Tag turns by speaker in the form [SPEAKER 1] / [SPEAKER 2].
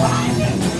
[SPEAKER 1] Why?